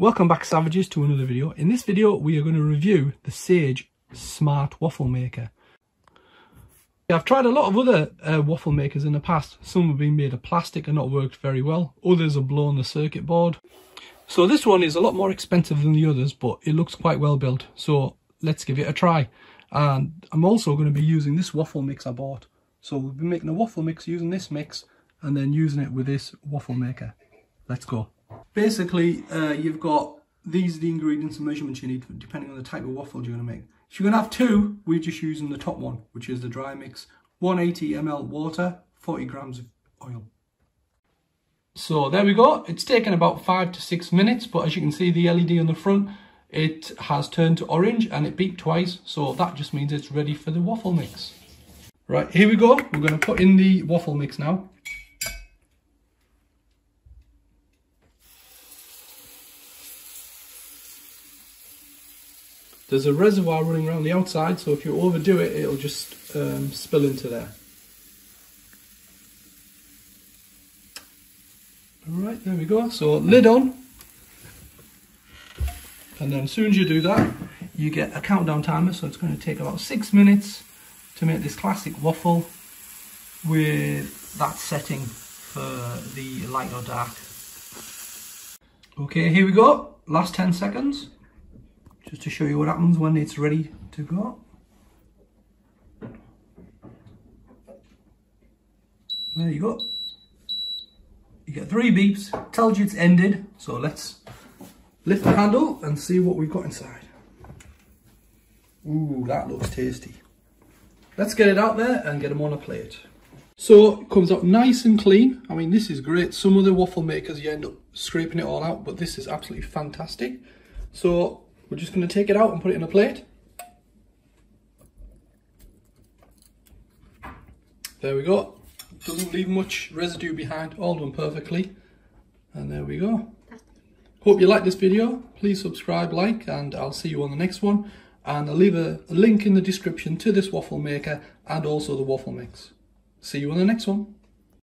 Welcome back Savages to another video. In this video we are going to review the Sage Smart Waffle Maker. I've tried a lot of other uh, waffle makers in the past. Some have been made of plastic and not worked very well. Others have blown the circuit board. So this one is a lot more expensive than the others but it looks quite well built. So let's give it a try. And I'm also going to be using this waffle mix I bought. So we'll be making a waffle mix using this mix and then using it with this waffle maker. Let's go. Basically, uh, you've got these are the ingredients and measurements you need depending on the type of waffles you're going to make. If you're going to have two, we're just using the top one, which is the dry mix. 180 ml water, 40 grams of oil. So there we go. It's taken about five to six minutes, but as you can see, the LED on the front, it has turned to orange and it beeped twice. So that just means it's ready for the waffle mix. Right, here we go. We're going to put in the waffle mix now. There's a reservoir running around the outside, so if you overdo it, it'll just um, spill into there. Alright, there we go. So lid on. And then as soon as you do that, you get a countdown timer. So it's going to take about six minutes to make this classic waffle with that setting for the light or dark. Okay, here we go. Last 10 seconds just to show you what happens when it's ready to go. There you go. You get three beeps, tells you it's ended. So let's lift the handle and see what we've got inside. Ooh, that looks tasty. Let's get it out there and get them on a plate. So it comes out nice and clean. I mean, this is great. Some of the waffle makers, you end up scraping it all out, but this is absolutely fantastic. So we're just going to take it out and put it in a plate. There we go. Doesn't leave much residue behind, all done perfectly. And there we go. Hope you like this video. Please subscribe, like, and I'll see you on the next one. And I'll leave a, a link in the description to this waffle maker and also the waffle mix. See you on the next one.